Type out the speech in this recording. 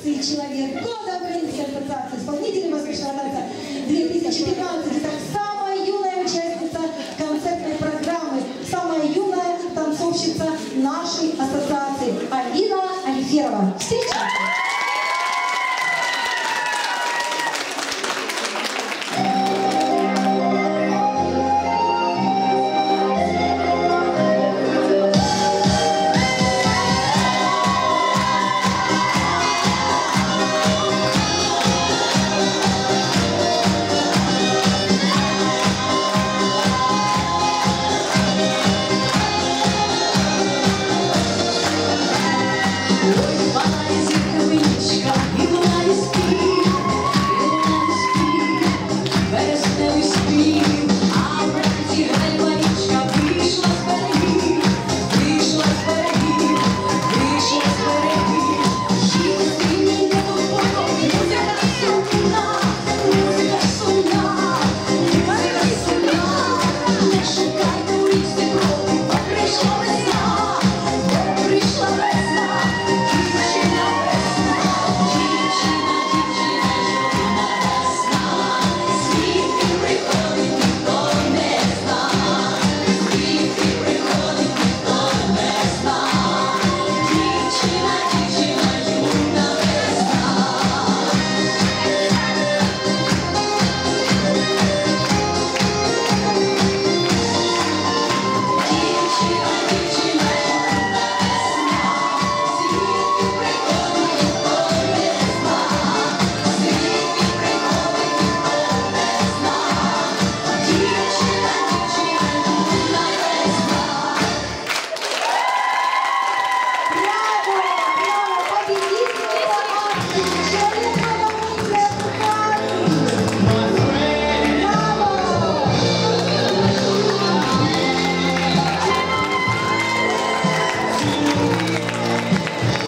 акции «Человек года» Украинской ассоциации исполнителей воздушного танца 2015. Итак, самая юная участница концертной программы, самая юная танцовщица нашей ассоциации Алина Алиферова. Встречайте! Thanks.